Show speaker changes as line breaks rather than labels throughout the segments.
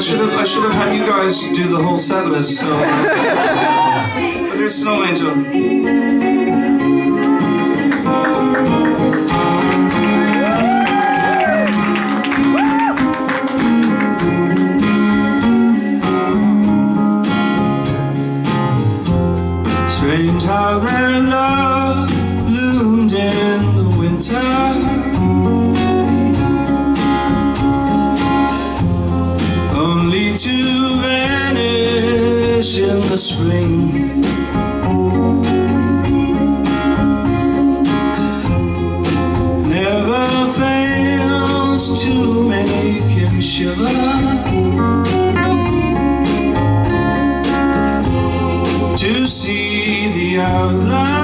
should have I should have had you guys do the whole set list. So, but here's Snow Angel. Strange how their love bloomed in the winter. To vanish in the spring. Never fails to make him shiver. To see the outline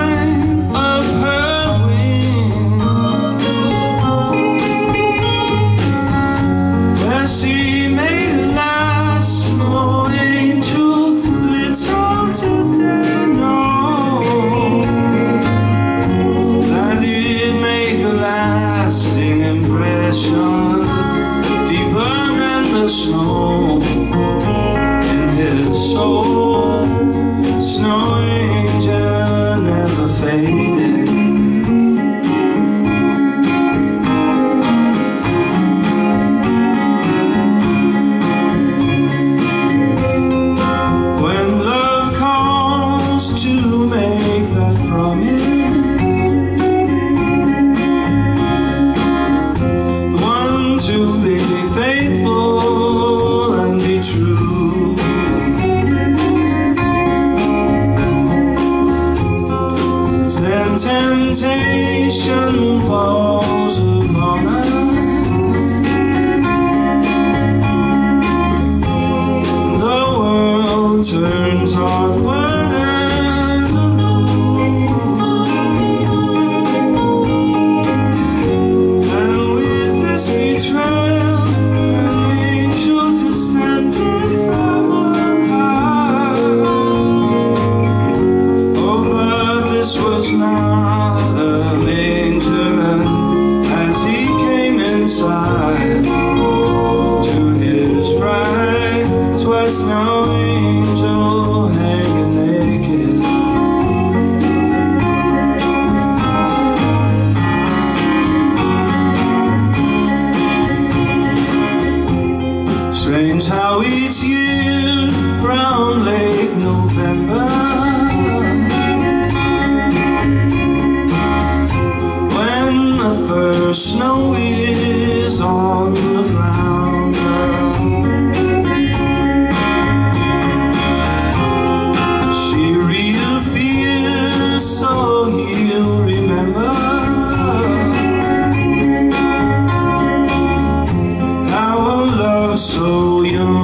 snow in his soul temptation falls upon us the world turns awkward and aloof. And with this betrayal, an angel descended from above. Oh, but this was not Strange how each year round late November. When the first snow is on the ground. She reappears so he'll love